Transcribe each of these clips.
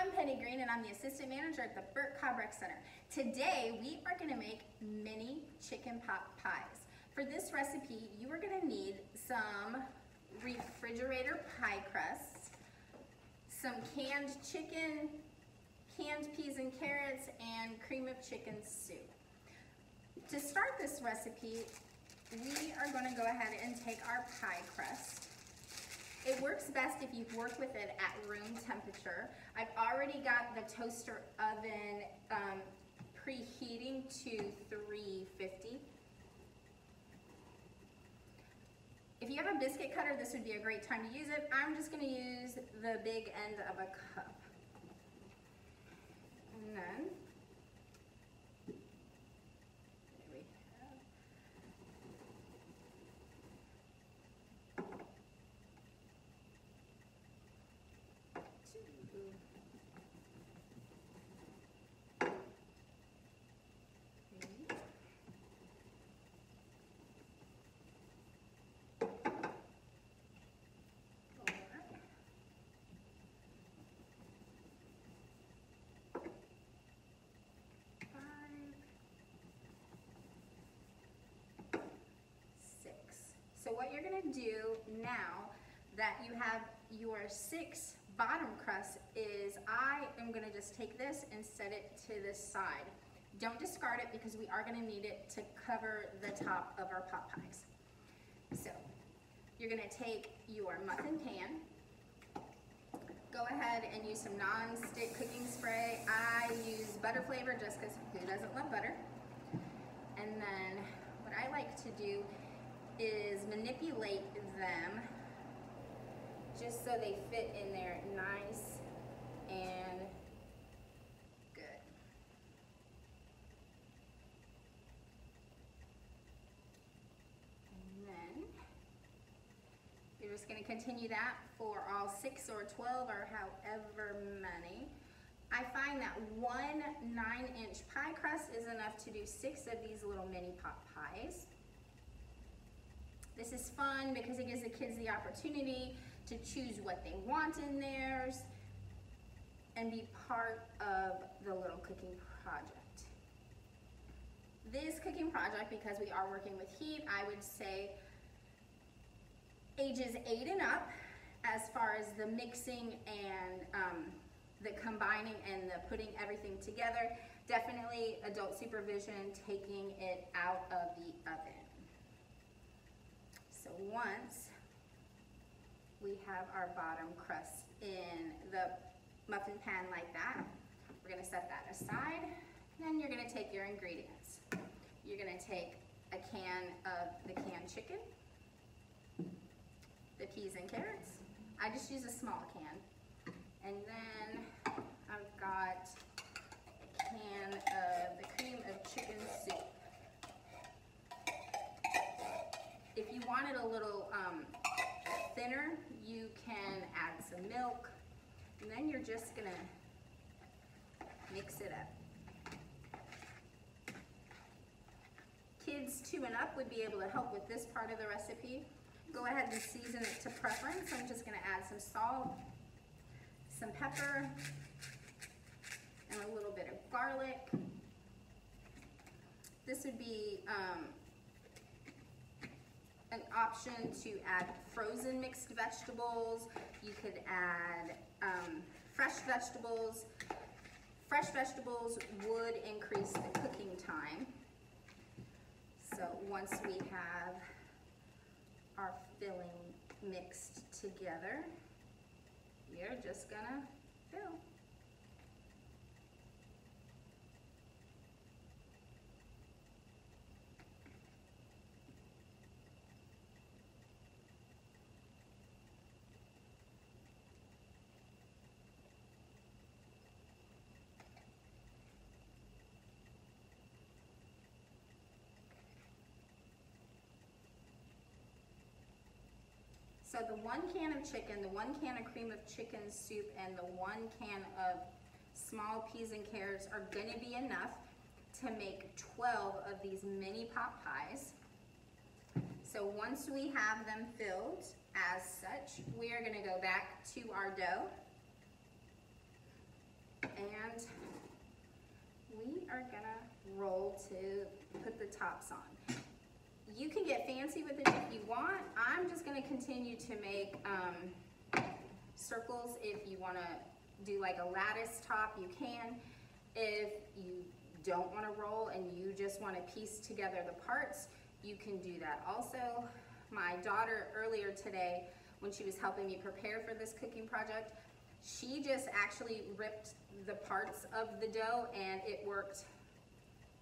I'm Penny Green and I'm the assistant manager at the Burt Cobb Rec Center. Today we are going to make mini chicken pot pies. For this recipe you are going to need some refrigerator pie crusts, some canned chicken, canned peas and carrots, and cream of chicken soup. To start this recipe, we are going to go ahead and take our pie crust it works best if you work with it at room temperature. I've already got the toaster oven um, preheating to 350. If you have a biscuit cutter, this would be a great time to use it. I'm just gonna use the big end of a cup. And then So what you're gonna do now that you have your six bottom crust is I am gonna just take this and set it to this side. Don't discard it because we are gonna need it to cover the top of our pot pies. So you're gonna take your muffin pan, go ahead and use some non-stick cooking spray. I use butter flavor just because who doesn't love butter? And then what I like to do is manipulate them just so they fit in there nice and good. And then you're just going to continue that for all six or 12 or however many. I find that one nine inch pie crust is enough to do six of these little mini pot pies. This is fun because it gives the kids the opportunity to choose what they want in theirs and be part of the little cooking project. This cooking project, because we are working with heat, I would say ages eight and up as far as the mixing and um, the combining and the putting everything together. Definitely adult supervision, taking it out of the oven. So once we have our bottom crust in the muffin pan like that, we're gonna set that aside. Then you're gonna take your ingredients. You're gonna take a can of the canned chicken, the peas and carrots. I just use a small can. And then I've got a can of the cream of chicken soup. If you want it a little um, thinner, you can add some milk, and then you're just gonna mix it up. Kids two and up would be able to help with this part of the recipe. Go ahead and season it to preference. I'm just gonna add some salt, some pepper, and a little bit of garlic. This would be um, option to add frozen mixed vegetables. You could add um, fresh vegetables. Fresh vegetables would increase the cooking time. So once we have our filling mixed together, we are just gonna fill. So the one can of chicken, the one can of cream of chicken soup, and the one can of small peas and carrots are gonna be enough to make 12 of these mini pot pies. So once we have them filled as such, we are gonna go back to our dough. and we are gonna roll to put the tops on. You can get fancy with it if you want. I'm just gonna continue to make um, circles. If you wanna do like a lattice top, you can. If you don't wanna roll and you just wanna piece together the parts, you can do that also. My daughter earlier today, when she was helping me prepare for this cooking project, she just actually ripped the parts of the dough and it worked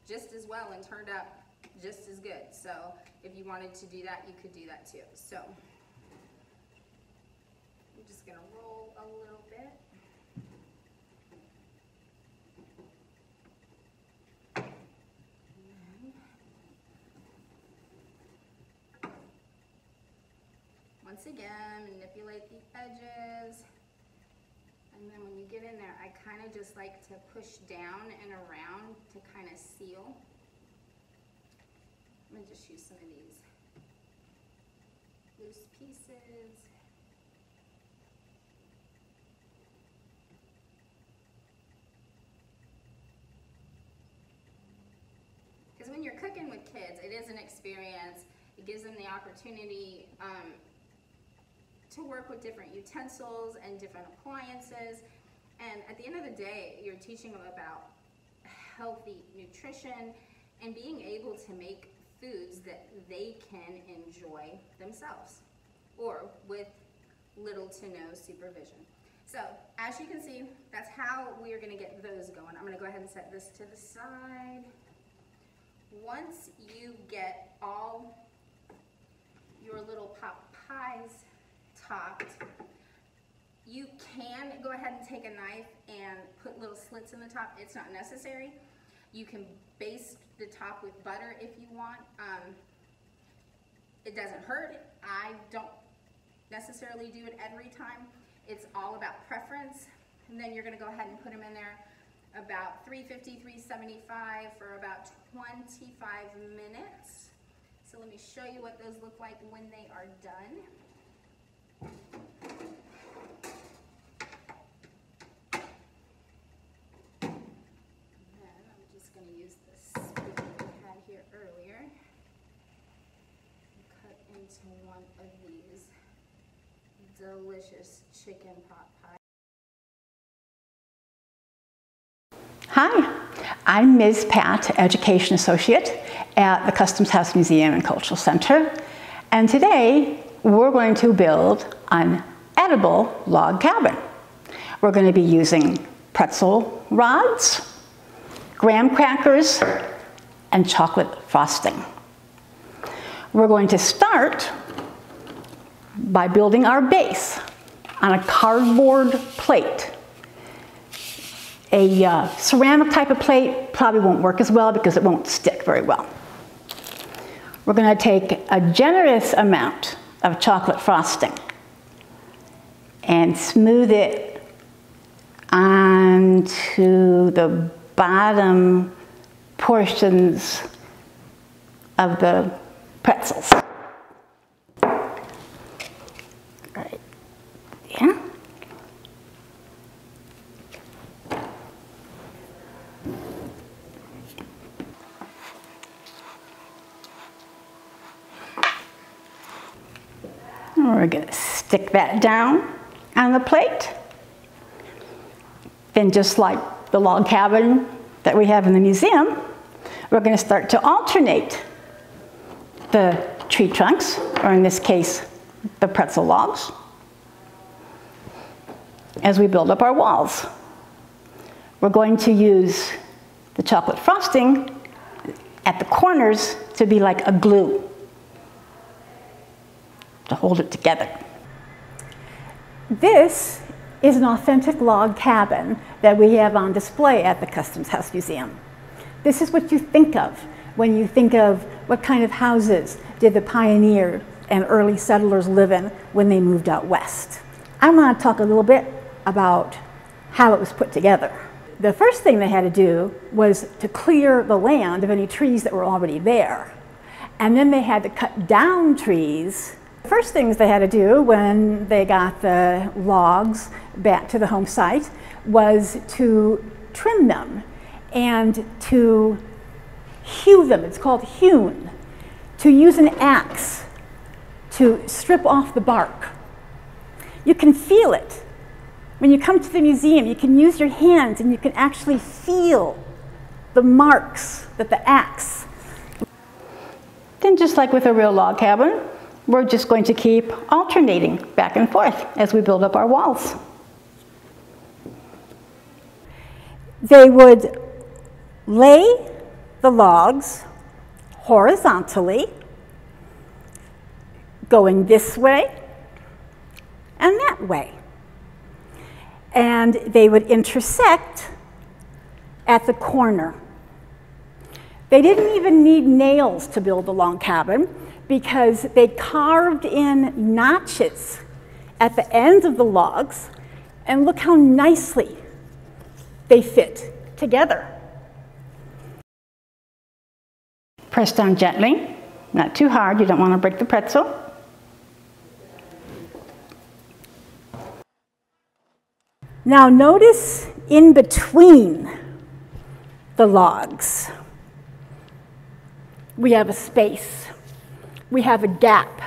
just as well and turned out just as good. So if you wanted to do that, you could do that too. So I'm just gonna roll a little bit. Once again, manipulate the edges. And then when you get in there, I kind of just like to push down and around to kind of seal. I'm gonna just use some of these loose pieces. Because when you're cooking with kids, it is an experience. It gives them the opportunity um, to work with different utensils and different appliances. And at the end of the day, you're teaching them about healthy nutrition and being able to make foods that they can enjoy themselves or with little to no supervision. So as you can see, that's how we are gonna get those going. I'm gonna go ahead and set this to the side. Once you get all your little pot pies topped, you can go ahead and take a knife and put little slits in the top. It's not necessary. You can baste the top with butter if you want. Um, it doesn't hurt. I don't necessarily do it every time. It's all about preference. And then you're gonna go ahead and put them in there about 350, 375 for about 25 minutes. So let me show you what those look like when they are done. then I'm just gonna use the spoon we had here earlier. and Cut into one of these delicious chicken pot pie. Hi, I'm Ms. Pat, Education Associate at the Customs House Museum and Cultural Center. And today we're going to build an edible log cabin. We're going to be using pretzel rods, graham crackers, and chocolate frosting. We're going to start by building our base on a cardboard plate. A uh, ceramic type of plate probably won't work as well because it won't stick very well. We're going to take a generous amount of chocolate frosting and smooth it onto the bottom portions of the pretzels. Right. We're going to stick that down on the plate. Then just like the log cabin that we have in the museum, we're going to start to alternate the tree trunks, or in this case, the pretzel logs, as we build up our walls. We're going to use the chocolate frosting at the corners to be like a glue to hold it together. This is an authentic log cabin that we have on display at the Customs House Museum. This is what you think of when you think of what kind of houses did the pioneer and early settlers live in when they moved out west. I want to talk a little bit about how it was put together. The first thing they had to do was to clear the land of any trees that were already there. And then they had to cut down trees. The first things they had to do when they got the logs back to the home site was to trim them and to hew them. It's called hewn. To use an axe to strip off the bark. You can feel it. When you come to the museum, you can use your hands and you can actually feel the marks that the axe. Then just like with a real log cabin, we're just going to keep alternating back and forth as we build up our walls. They would lay the logs horizontally, going this way and that way. And they would intersect at the corner. They didn't even need nails to build the log cabin because they carved in notches at the ends of the logs, and look how nicely they fit together. Press down gently, not too hard, you don't want to break the pretzel. Now notice in between the logs, we have a space, we have a gap.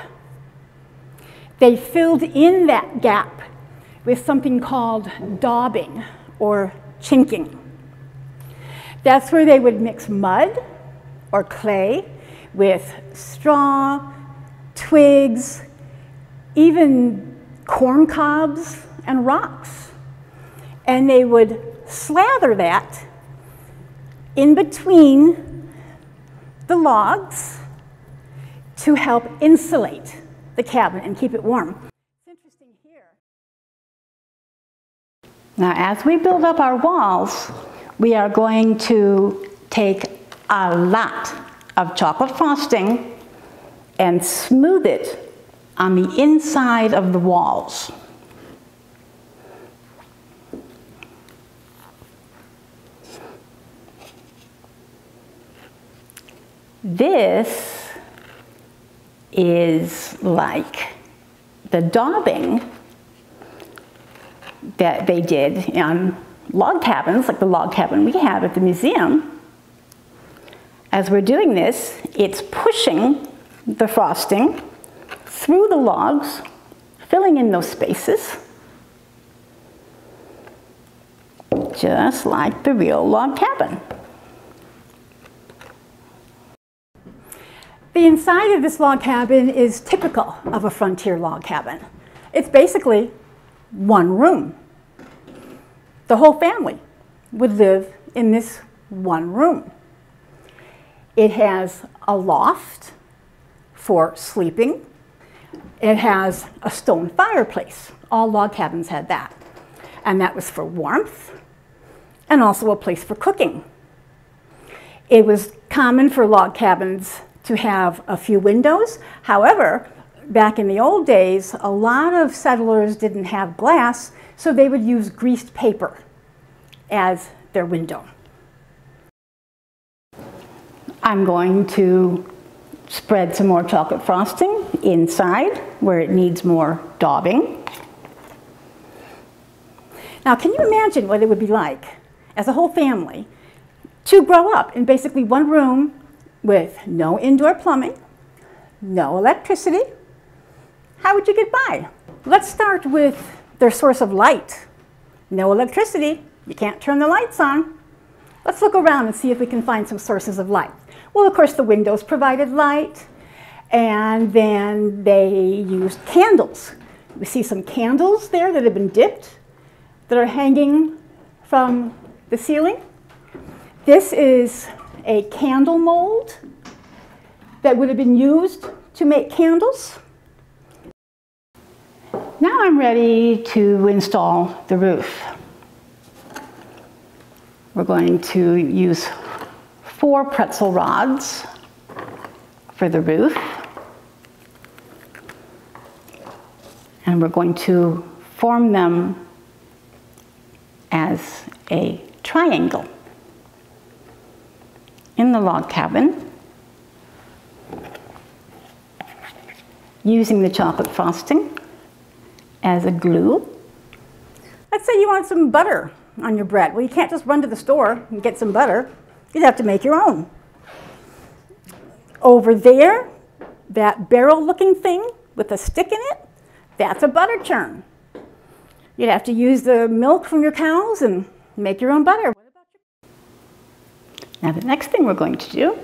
They filled in that gap with something called daubing or chinking. That's where they would mix mud or clay with straw, twigs, even corn cobs and rocks. And they would slather that in between the logs to help insulate the cabin and keep it warm. Now, as we build up our walls, we are going to take a lot of chocolate frosting and smooth it on the inside of the walls. This is like the daubing that they did on log cabins, like the log cabin we have at the museum. As we're doing this, it's pushing the frosting through the logs, filling in those spaces, just like the real log cabin. The inside of this log cabin is typical of a frontier log cabin. It's basically one room. The whole family would live in this one room. It has a loft for sleeping. It has a stone fireplace. All log cabins had that. And that was for warmth and also a place for cooking. It was common for log cabins to have a few windows. However, back in the old days, a lot of settlers didn't have glass, so they would use greased paper as their window. I'm going to spread some more chocolate frosting inside where it needs more daubing. Now, can you imagine what it would be like as a whole family to grow up in basically one room with no indoor plumbing, no electricity, how would you get by? Let's start with their source of light. No electricity, you can't turn the lights on. Let's look around and see if we can find some sources of light. Well, of course, the windows provided light, and then they used candles. We see some candles there that have been dipped that are hanging from the ceiling. This is a candle mold that would have been used to make candles. Now I'm ready to install the roof. We're going to use four pretzel rods for the roof. And we're going to form them as a triangle in the log cabin. using the chocolate frosting as a glue. Let's say you want some butter on your bread. Well, you can't just run to the store and get some butter. You'd have to make your own. Over there, that barrel looking thing with a stick in it, that's a butter churn. You'd have to use the milk from your cows and make your own butter. Now the next thing we're going to do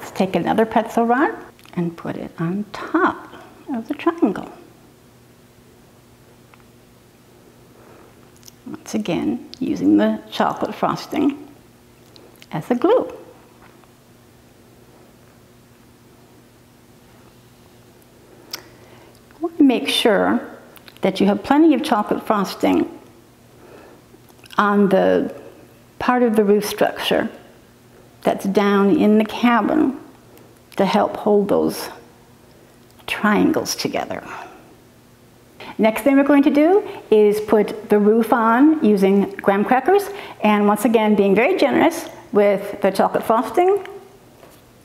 is take another pretzel rod and put it on top of the triangle. Once again, using the chocolate frosting as a glue. make sure that you have plenty of chocolate frosting on the part of the roof structure that's down in the cabin to help hold those triangles together. Next thing we're going to do is put the roof on using graham crackers and once again being very generous with the chocolate frosting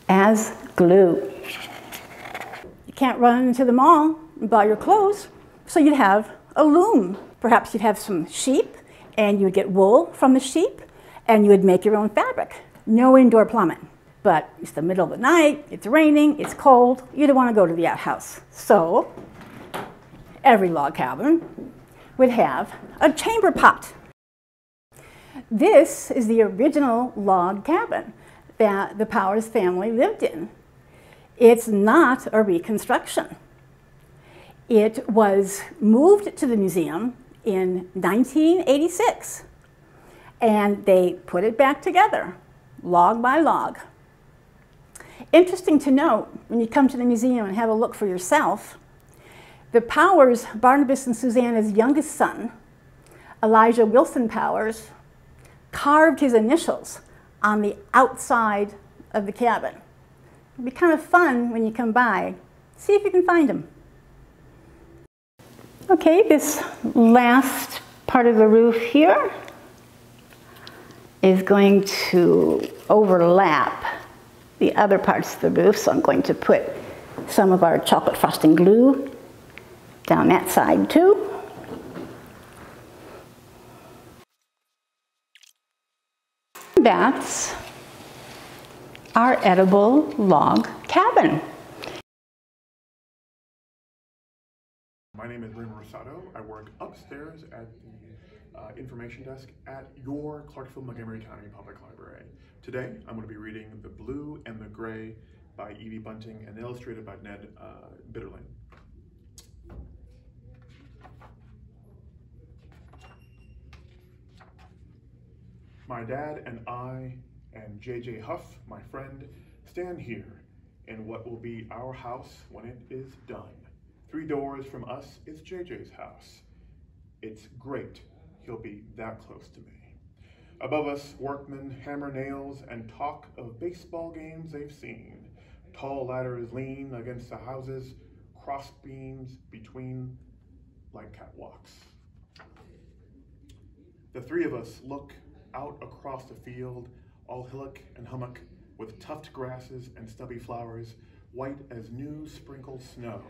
as glue. You can't run into the mall and buy your clothes, so you'd have a loom. Perhaps you'd have some sheep and you'd get wool from the sheep and you would make your own fabric. No indoor plumbing. But it's the middle of the night, it's raining, it's cold, you don't want to go to the outhouse. So every log cabin would have a chamber pot. This is the original log cabin that the Powers family lived in. It's not a reconstruction. It was moved to the museum in 1986 and they put it back together, log by log. Interesting to note, when you come to the museum and have a look for yourself, the Powers, Barnabas and Susanna's youngest son, Elijah Wilson Powers, carved his initials on the outside of the cabin. It'll be kind of fun when you come by. See if you can find them. Okay, this last part of the roof here is going to overlap the other parts of the roof. So I'm going to put some of our chocolate frosting glue down that side too. That's our edible log cabin. My name is Bruno Rosato. I work upstairs at the uh, information desk at your Clarksville Montgomery County Public Library. Today, I'm going to be reading The Blue and the Gray by Evie Bunting and illustrated by Ned uh, Bittinger. My dad and I and JJ Huff, my friend, stand here in what will be our house when it is done. Three doors from us is JJ's house. It's great he'll be that close to me. Above us, workmen hammer nails and talk of baseball games they've seen. Tall ladders lean against the houses, cross beams between like catwalks. The three of us look out across the field, all hillock and hummock, with tufted grasses and stubby flowers, white as new sprinkled snow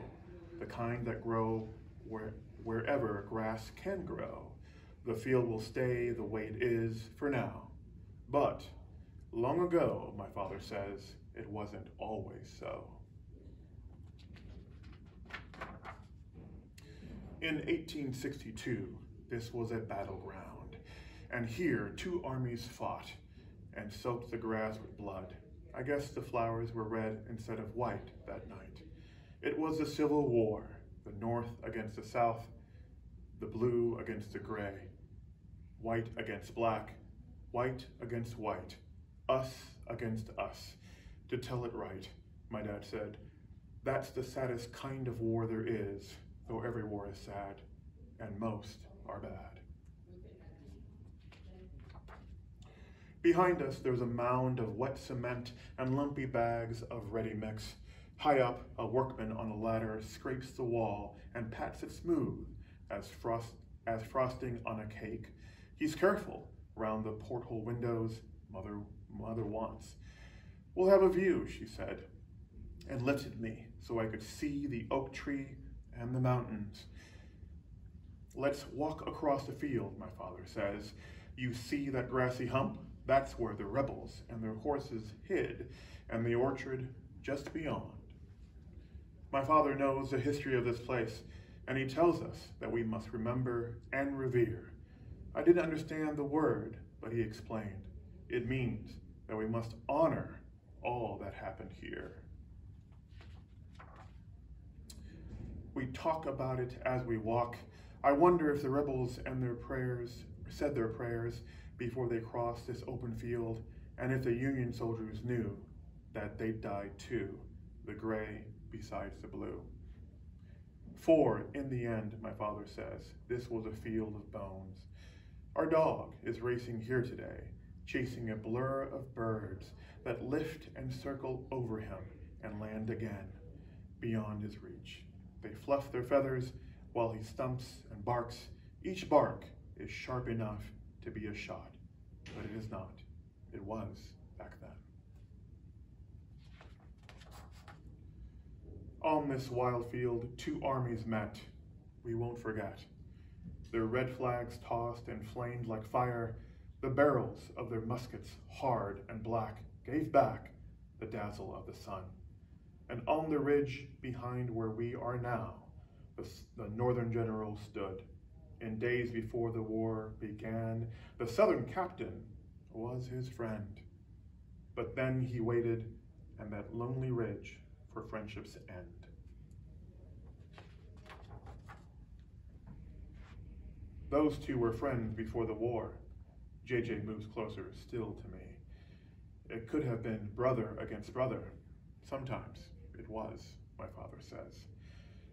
the kind that grow where, wherever grass can grow. The field will stay the way it is for now. But long ago, my father says, it wasn't always so. In 1862, this was a battleground, and here two armies fought and soaked the grass with blood. I guess the flowers were red instead of white that night. It was a civil war, the North against the South, the blue against the gray, white against black, white against white, us against us. To tell it right, my dad said, that's the saddest kind of war there is, though every war is sad, and most are bad. Behind us, there's a mound of wet cement and lumpy bags of ready mix. High up, a workman on a ladder scrapes the wall and pats it smooth as, frost, as frosting on a cake. He's careful round the porthole windows mother, mother wants. We'll have a view, she said. and lifted me so I could see the oak tree and the mountains. Let's walk across the field, my father says. You see that grassy hump? That's where the rebels and their horses hid, and the orchard just beyond. My father knows the history of this place, and he tells us that we must remember and revere. I didn't understand the word, but he explained. It means that we must honor all that happened here. We talk about it as we walk. I wonder if the rebels and their prayers said their prayers before they crossed this open field, and if the Union soldiers knew that they died too, the gray besides the blue. For in the end, my father says, this was a field of bones. Our dog is racing here today, chasing a blur of birds that lift and circle over him and land again beyond his reach. They fluff their feathers while he stumps and barks. Each bark is sharp enough to be a shot, but it is not. It was back then. On this wild field, two armies met. We won't forget. Their red flags tossed and flamed like fire. The barrels of their muskets, hard and black, gave back the dazzle of the sun. And on the ridge behind where we are now, the, the northern general stood. In days before the war began, the southern captain was his friend. But then he waited, and that lonely ridge friendship's end. Those two were friends before the war. JJ moves closer still to me. It could have been brother against brother. Sometimes it was, my father says.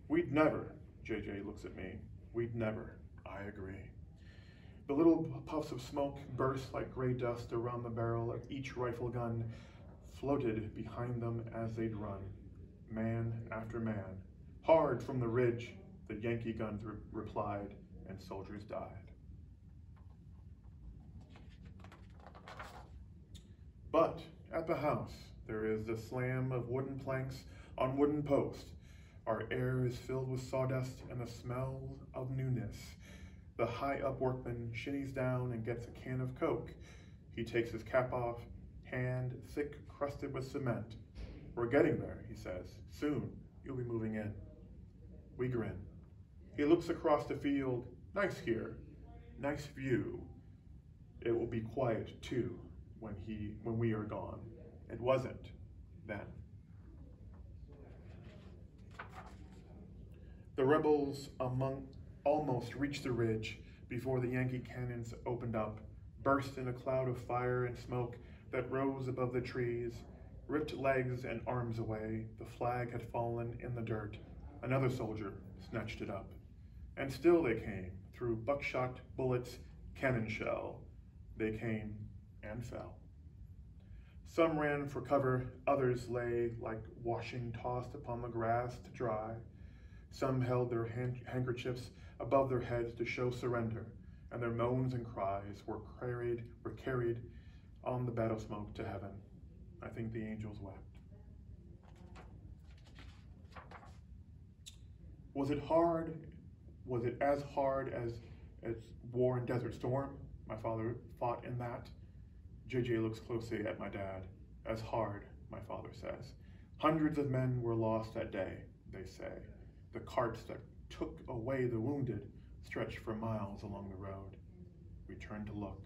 We'd never, JJ looks at me, we'd never, I agree. The little puffs of smoke burst like gray dust around the barrel of each rifle gun, floated behind them as they'd run, man after man. Hard from the ridge, the Yankee guns re replied, and soldiers died. But at the house, there is the slam of wooden planks on wooden posts. Our air is filled with sawdust and the smell of newness. The high up workman shinnies down and gets a can of Coke. He takes his cap off, hand thick crusted with cement. We're getting there, he says. Soon, you'll be moving in. We grin. He looks across the field. Nice here. Nice view. It will be quiet too when he when we are gone. It wasn't then. The rebels among almost reached the ridge before the Yankee cannons opened up, burst in a cloud of fire and smoke that rose above the trees, ripped legs and arms away. The flag had fallen in the dirt. Another soldier snatched it up. And still they came, through buckshot, bullets, cannon shell. They came and fell. Some ran for cover, others lay like washing tossed upon the grass to dry. Some held their hand handkerchiefs above their heads to show surrender, and their moans and cries were carried, were carried on the battle smoke to heaven. I think the angels wept. Was it hard? Was it as hard as, as war and Desert Storm? My father fought in that. JJ looks closely at my dad. As hard, my father says. Hundreds of men were lost that day, they say. The carts that took away the wounded stretched for miles along the road. We turned to look.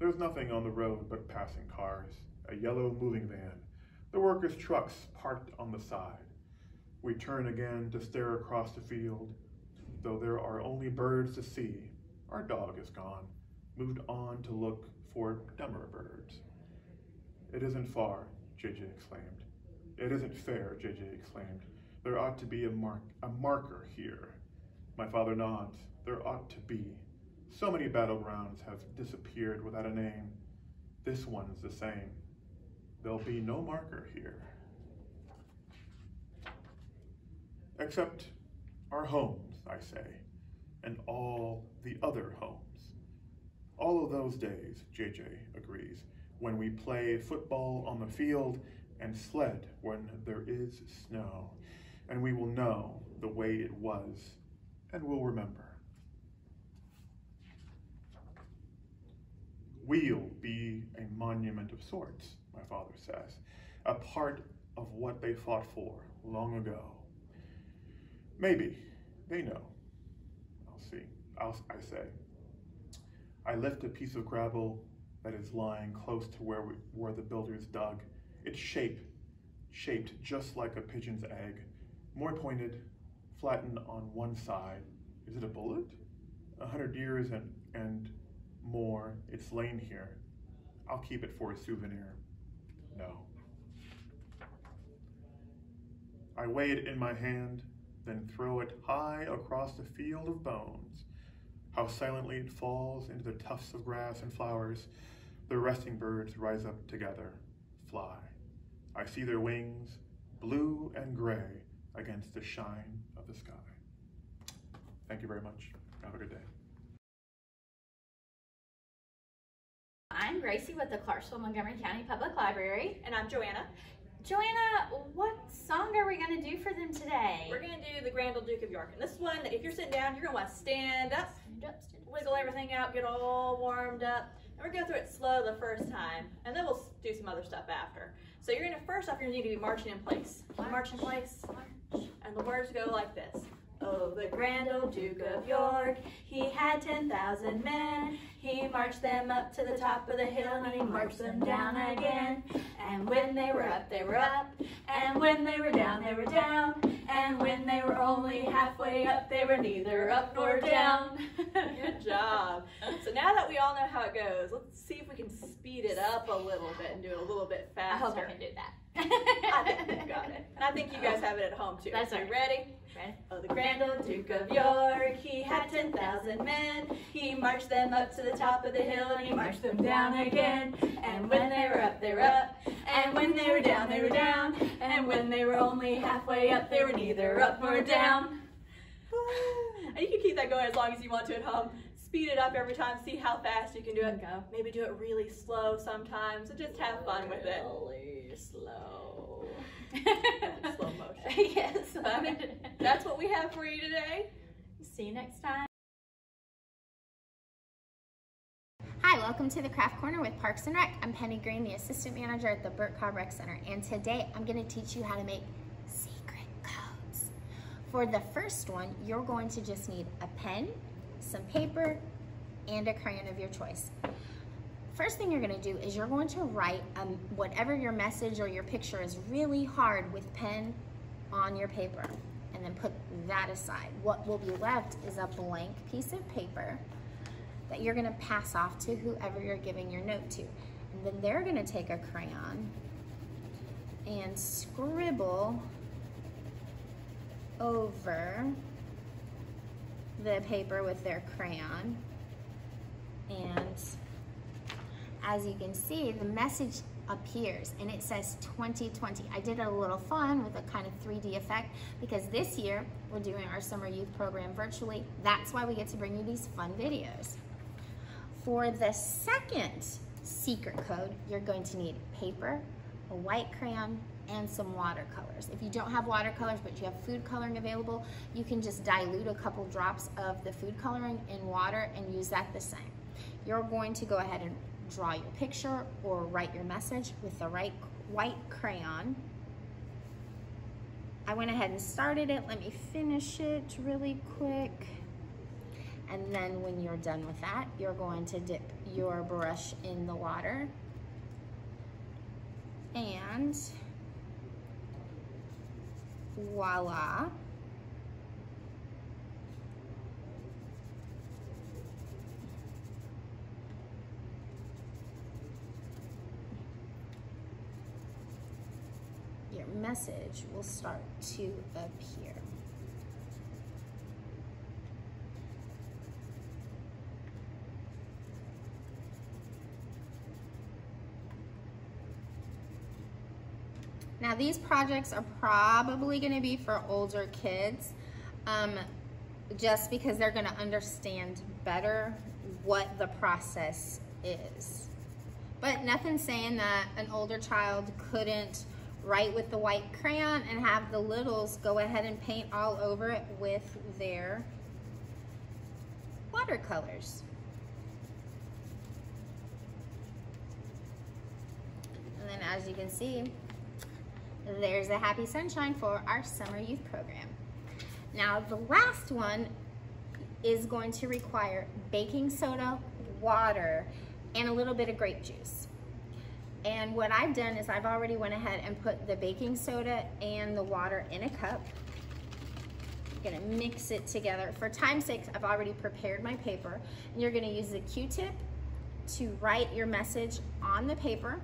There's nothing on the road but passing cars, a yellow moving van, the workers' trucks parked on the side. We turn again to stare across the field. Though there are only birds to see, our dog is gone, moved on to look for dumber birds. It isn't far, JJ exclaimed. It isn't fair, JJ exclaimed. There ought to be a, mark, a marker here. My father nods. There ought to be. So many battlegrounds have disappeared without a name. This one's the same. There'll be no marker here. Except our homes, I say, and all the other homes. All of those days, JJ agrees, when we play football on the field and sled when there is snow. And we will know the way it was and we'll remember. We'll be a monument of sorts, my father says, a part of what they fought for long ago. Maybe they know. I'll see. I'll, I say. I lift a piece of gravel that is lying close to where, we, where the builders dug. Its shape, shaped just like a pigeon's egg, more pointed, flattened on one side. Is it a bullet? A hundred years and, and more, it's lain here. I'll keep it for a souvenir. No. I weigh it in my hand, then throw it high across the field of bones. How silently it falls into the tufts of grass and flowers. The resting birds rise up together, fly. I see their wings, blue and gray, against the shine of the sky. Thank you very much. Have a good day. I'm Gracie with the Clarksville Montgomery County Public Library. And I'm Joanna. Joanna, what song are we going to do for them today? We're going to do the Grand Old Duke of York. And this one, if you're sitting down, you're going to want to stand up, Stand up, stand up. wiggle everything out, get all warmed up. And we're going to go through it slow the first time, and then we'll do some other stuff after. So you're going to, first off, you're going to need to be marching in place. You march in place? And the words go like this. Oh, the grand old Duke of York, he had 10,000 men. He marched them up to the top of the hill and he marched them down again. And when they were up, they were up. And when they were down, they were down. And when they were only halfway up, they were neither up nor down. Good job. So now that we all know how it goes, let's see if we can speed it up a little bit and do it a little bit I faster. hope I can do that. I think you've got it. And I think you guys have it at home too. That's so all you right. ready? Oh, the grand old Duke of York, he had 10,000 men. He marched them up to the top of the hill and he marched them down again. And when they were up, they were up. And when they were down, they were down. And when they were only halfway up, they were neither up nor down. And you can keep that going as long as you want to at home. Speed it up every time, see how fast you can do it. Go. Maybe do it really slow sometimes, so just have fun with it. Really slow. Slow motion. yes. But that's what we have for you today. See you next time. Hi, welcome to the Craft Corner with Parks and Rec. I'm Penny Green, the Assistant Manager at the Burt Cobb Rec Center, and today I'm going to teach you how to make secret codes. For the first one, you're going to just need a pen, some paper, and a crayon of your choice. First thing you're going to do is you're going to write um, whatever your message or your picture is really hard with pen on your paper, and then put that aside. What will be left is a blank piece of paper that you're gonna pass off to whoever you're giving your note to. And then they're gonna take a crayon and scribble over the paper with their crayon. And as you can see, the message appears and it says 2020. I did a little fun with a kind of 3D effect because this year we're doing our summer youth program virtually. That's why we get to bring you these fun videos. For the second secret code, you're going to need paper, a white crayon, and some watercolors. If you don't have watercolors but you have food coloring available, you can just dilute a couple drops of the food coloring in water and use that the same. You're going to go ahead and draw your picture or write your message with the right white crayon. I went ahead and started it. Let me finish it really quick. And then when you're done with that, you're going to dip your brush in the water. And voila. Your message will start to appear. Now these projects are probably gonna be for older kids, um, just because they're gonna understand better what the process is. But nothing saying that an older child couldn't write with the white crayon and have the littles go ahead and paint all over it with their watercolors. And then as you can see, there's a happy sunshine for our summer youth program. Now the last one is going to require baking soda, water, and a little bit of grape juice. And what I've done is I've already went ahead and put the baking soda and the water in a cup. I'm gonna mix it together. For time's sake, I've already prepared my paper. And you're gonna use the Q-tip to write your message on the paper.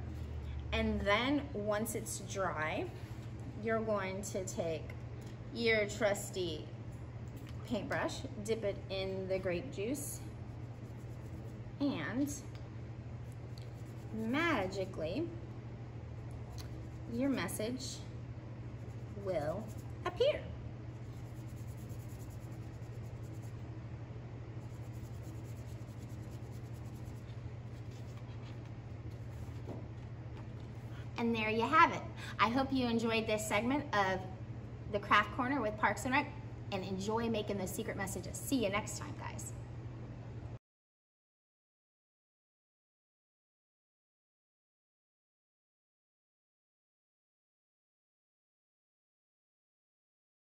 And then once it's dry, you're going to take your trusty paintbrush, dip it in the grape juice, and magically, your message will appear. And there you have it. I hope you enjoyed this segment of the Craft Corner with Parks and Rec and enjoy making those secret messages. See you next time, guys.